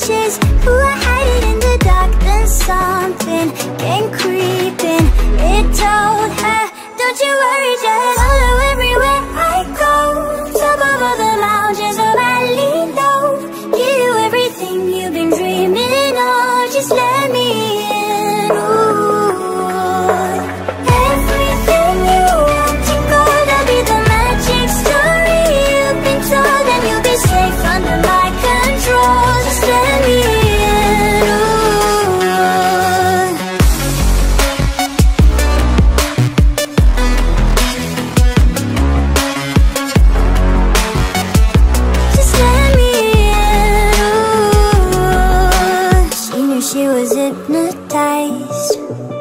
creatures who are hiding in the dark. Then something came creeping. It told her, don't you worry, just follow everywhere I go. Top of all the mountains of low Give you everything you've been dreaming of. Just let me in, ooh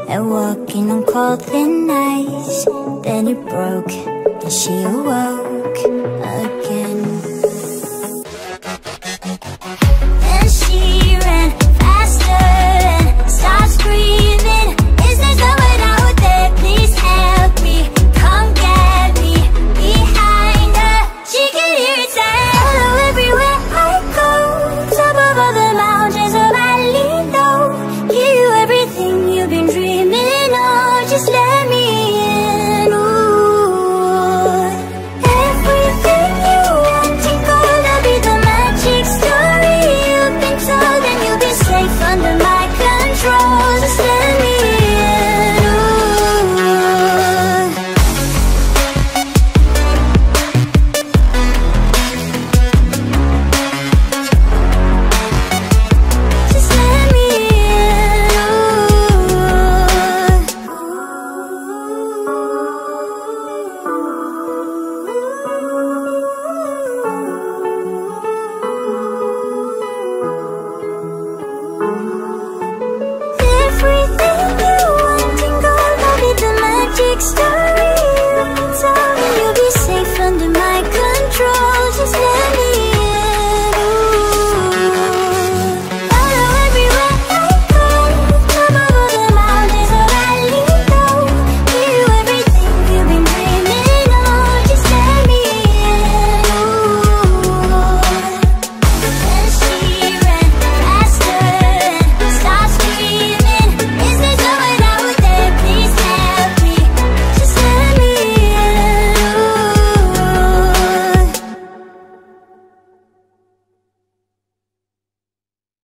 and walking on cold thin ice. Then it broke and she awoke.